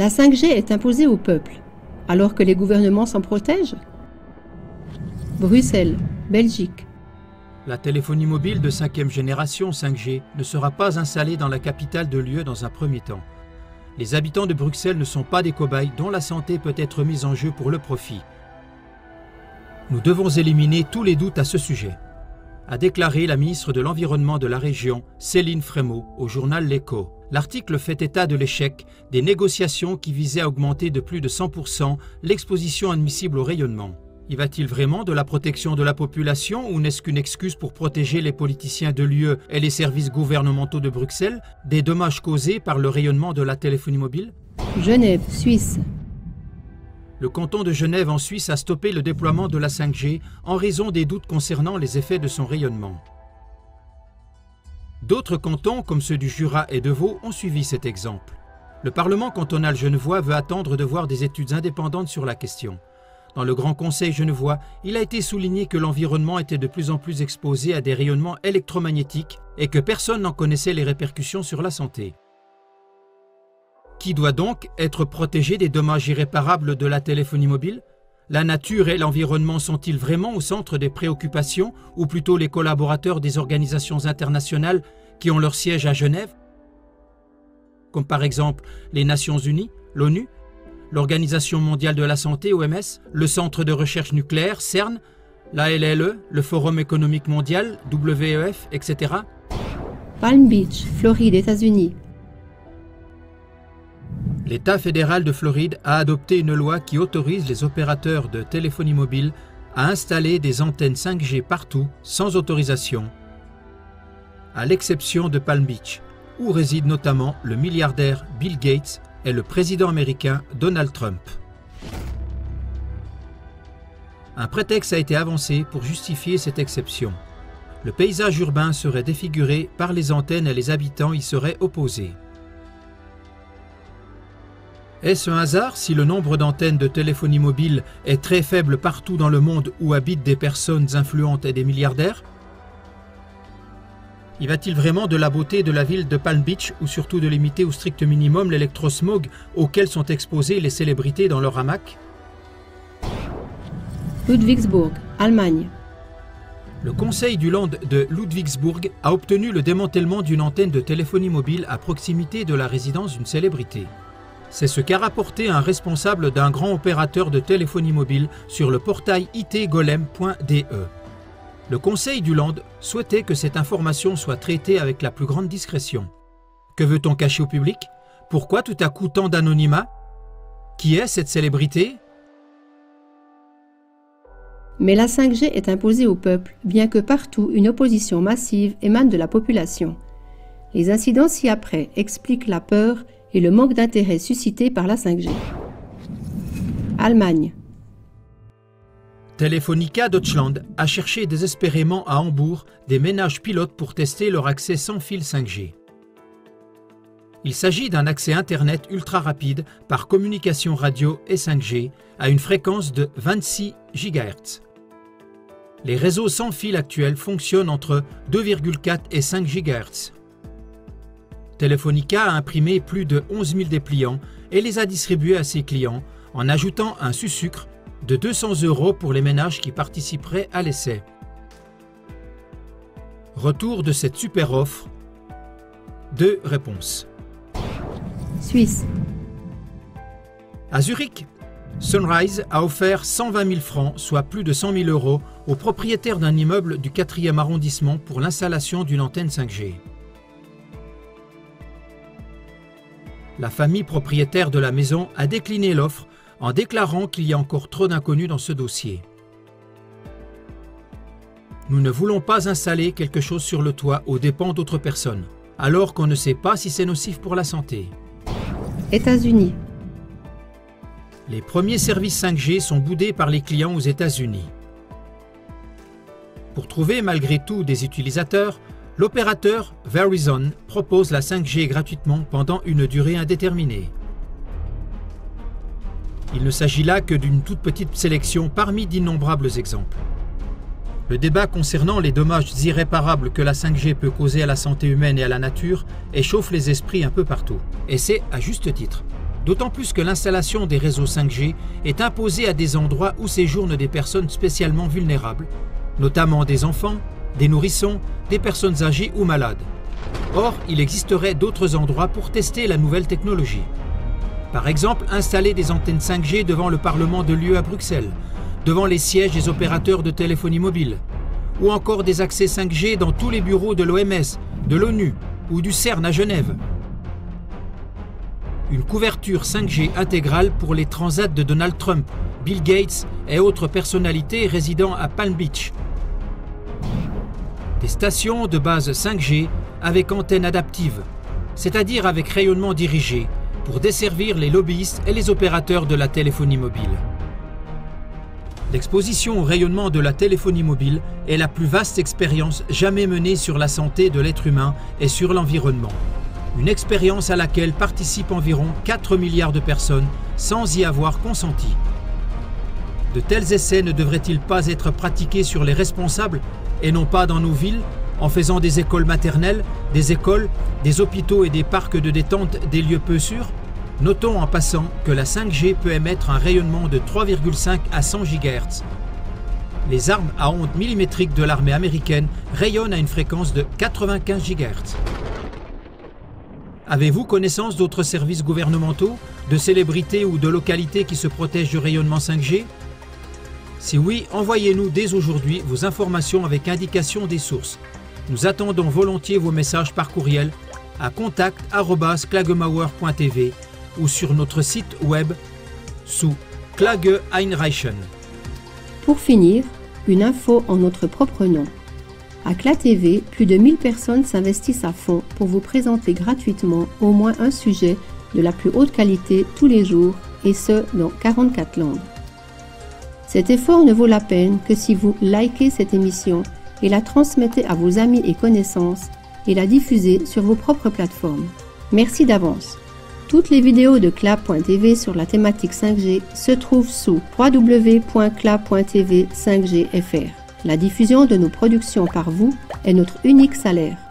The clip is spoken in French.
La 5G est imposée au peuple, alors que les gouvernements s'en protègent? Bruxelles, Belgique. La téléphonie mobile de cinquième génération 5G ne sera pas installée dans la capitale de l'UE dans un premier temps. Les habitants de Bruxelles ne sont pas des cobayes dont la santé peut être mise en jeu pour le profit. Nous devons éliminer tous les doutes à ce sujet, a déclaré la ministre de l'Environnement de la région, Céline Frémaux, au journal L'Echo. L'article fait état de l'échec des négociations qui visaient à augmenter de plus de 100% l'exposition admissible au rayonnement. Y va-t-il vraiment de la protection de la population ou n'est-ce qu'une excuse pour protéger les politiciens de l'UE et les services gouvernementaux de Bruxelles des dommages causés par le rayonnement de la téléphonie mobile? Genève, Suisse. Le canton de Genève en Suisse a stoppé le déploiement de la 5G en raison des doutes concernant les effets de son rayonnement. D'autres cantons, comme ceux du Jura et de Vaud, ont suivi cet exemple. Le Parlement cantonal genevois veut attendre de voir des études indépendantes sur la question. Dans le Grand Conseil genevois, il a été souligné que l'environnement était de plus en plus exposé à des rayonnements électromagnétiques et que personne n'en connaissait les répercussions sur la santé. Qui doit donc être protégé des dommages irréparables de la téléphonie mobile? La nature et l'environnement sont-ils vraiment au centre des préoccupations, ou plutôt les collaborateurs des organisations internationales qui ont leur siège à Genève? Comme par exemple les Nations Unies, l'ONU, l'Organisation mondiale de la santé, OMS, le Centre de recherche nucléaire, CERN, la LLE, le Forum économique mondial, WEF, etc. Palm Beach, Floride, États-Unis. L'État fédéral de Floride a adopté une loi qui autorise les opérateurs de téléphonie mobile à installer des antennes 5G partout sans autorisation, à l'exception de Palm Beach, où réside notamment le milliardaire Bill Gates et le président américain Donald Trump. Un prétexte a été avancé pour justifier cette exception. Le paysage urbain serait défiguré par les antennes et les habitants y seraient opposés. Est-ce un hasard si le nombre d'antennes de téléphonie mobile est très faible partout dans le monde où habitent des personnes influentes et des milliardaires? Y va-t-il vraiment de la beauté de la ville de Palm Beach ou surtout de limiter au strict minimum l'électrosmog auquel sont exposées les célébrités dans leur hamac? Ludwigsburg, Allemagne. Le conseil du Land de Ludwigsburg a obtenu le démantèlement d'une antenne de téléphonie mobile à proximité de la résidence d'une célébrité. C'est ce qu'a rapporté un responsable d'un grand opérateur de téléphonie mobile sur le portail itgolem.de. Le Conseil du Land souhaitait que cette information soit traitée avec la plus grande discrétion. Que veut-on cacher au public? Pourquoi tout à coup tant d'anonymat? Qui est cette célébrité? Mais la 5G est imposée au peuple, bien que partout une opposition massive émane de la population. Les incidents ci-après expliquent la peur et le manque d'intérêt suscité par la 5G. Allemagne. Telefonica Deutschland a cherché désespérément à Hambourg des ménages pilotes pour tester leur accès sans fil 5G. Il s'agit d'un accès Internet ultra rapide par communication radio et 5G à une fréquence de 26 GHz. Les réseaux sans fil actuels fonctionnent entre 2,4 et 5 GHz. Telefonica a imprimé plus de 11 000 dépliants et les a distribués à ses clients en ajoutant un sucre de 200 euros pour les ménages qui participeraient à l'essai. Retour de cette super offre. Deux réponses. Suisse. À Zurich, Sunrise a offert 120 000 francs, soit plus de 100 000 euros, aux propriétaires d'un immeuble du 4e arrondissement pour l'installation d'une antenne 5G. La famille propriétaire de la maison a décliné l'offre en déclarant qu'il y a encore trop d'inconnus dans ce dossier. Nous ne voulons pas installer quelque chose sur le toit aux dépens d'autres personnes, alors qu'on ne sait pas si c'est nocif pour la santé. États-Unis. Les premiers services 5G sont boudés par les clients aux États-Unis. Pour trouver malgré tout des utilisateurs, L'opérateur Verizon propose la 5G gratuitement pendant une durée indéterminée. Il ne s'agit là que d'une toute petite sélection parmi d'innombrables exemples. Le débat concernant les dommages irréparables que la 5G peut causer à la santé humaine et à la nature échauffe les esprits un peu partout. Et c'est à juste titre. D'autant plus que l'installation des réseaux 5G est imposée à des endroits où séjournent des personnes spécialement vulnérables, notamment des enfants, des nourrissons, des personnes âgées ou malades. Or, il existerait d'autres endroits pour tester la nouvelle technologie. Par exemple, installer des antennes 5G devant le Parlement de l'UE à Bruxelles, devant les sièges des opérateurs de téléphonie mobile, ou encore des accès 5G dans tous les bureaux de l'OMS, de l'ONU ou du CERN à Genève. Une couverture 5G intégrale pour les transats de Donald Trump, Bill Gates et autres personnalités résidant à Palm Beach. Des stations de base 5G avec antenne adaptive, c'est-à-dire avec rayonnement dirigé, pour desservir les lobbyistes et les opérateurs de la téléphonie mobile. L'exposition au rayonnement de la téléphonie mobile est la plus vaste expérience jamais menée sur la santé de l'être humain et sur l'environnement. Une expérience à laquelle participent environ 4 milliards de personnes sans y avoir consenti. De tels essais ne devraient-ils pas être pratiqués sur les responsables et non pas dans nos villes, en faisant des écoles maternelles, des écoles, des hôpitaux et des parcs de détente des lieux peu sûrs? Notons en passant que la 5G peut émettre un rayonnement de 3,5 à 100 GHz. Les armes à ondes millimétriques de l'armée américaine rayonnent à une fréquence de 95 GHz. Avez-vous connaissance d'autres services gouvernementaux, de célébrités ou de localités qui se protègent du rayonnement 5G Si oui, envoyez-nous dès aujourd'hui vos informations avec indication des sources. Nous attendons volontiers vos messages par courriel à contact.klagemauer.tv ou sur notre site web sous Klage Einreichen. Pour finir, une info en notre propre nom. À CLA-TV, plus de 1000 personnes s'investissent à fond pour vous présenter gratuitement au moins un sujet de la plus haute qualité tous les jours, et ce, dans 44 langues. Cet effort ne vaut la peine que si vous likez cette émission et la transmettez à vos amis et connaissances et la diffusez sur vos propres plateformes. Merci d'avance. Toutes les vidéos de CLA.tv sur la thématique 5G se trouvent sous www.cla.tv 5G FR. La diffusion de nos productions par vous est notre unique salaire.